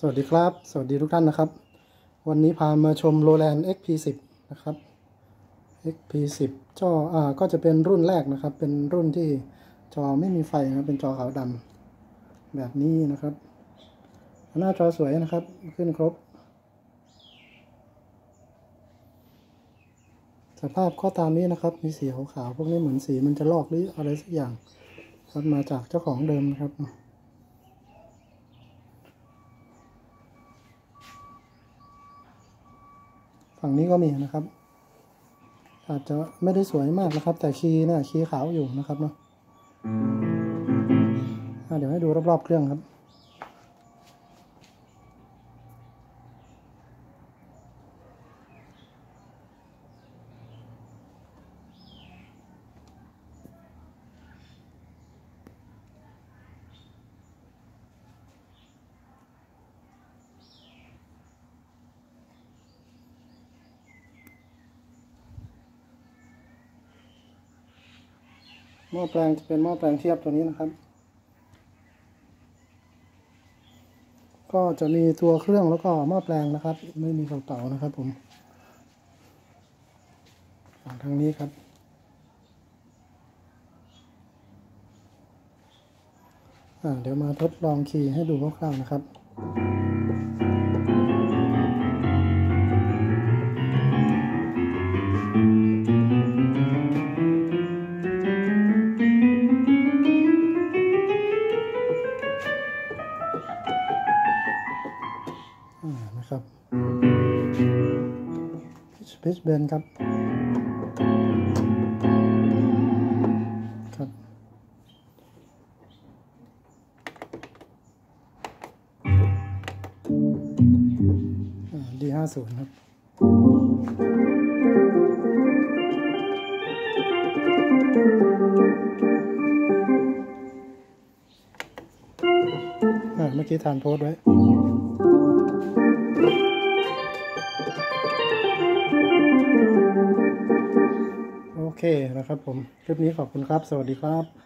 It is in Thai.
สวัสดีครับ สวัสดีทุกท่านนะครับ วันนี้พามาชม Roland XP10 นะครับ XP10 จออ่าก็จะเป็นรุ่นแรกนะครับ เป็นรุ่นที่จอไม่มีไฟนะเป็นจอขาวดำแบบนี้นะครับ หน้าจอสวยนะครับ ขึ้นครบ สภาพก็ตามนี้นะครับ มีสีขาวๆพวกนี้เหมือนสีมันจะลอกหรืออะไรสักอย่างครับมาจากเจ้าของเดิมนะครับ ฝั่งนี้ก็มีนะครับ อาจจะไม่ได้สวยมากนะครับ แต่คีย์เนี่ยคีย์ขาวอยู่นะครับเนาะะเดี๋ยวให้ดูรอบๆเครื่องครับ หม้อแปลงจะเป็นหม้อแปลงเทียบตัวนี้นะครับ ก็จะมีตัวเครื่องแล้วก็หม้อแปลงนะครับ ไม่มีเต่านะครับผมฝั่งทางนี้ครับ เดี๋ยวมาทดลองคีย์ให้ดูคร่าวๆนะครับ นะครับพิชพิชเบนครับ ครับ ดีห้าศูนย์ครับเมื่อกี้ทานโพสไว้ เคนะครับผม คลิปนี้ขอบคุณครับ สวัสดีครับ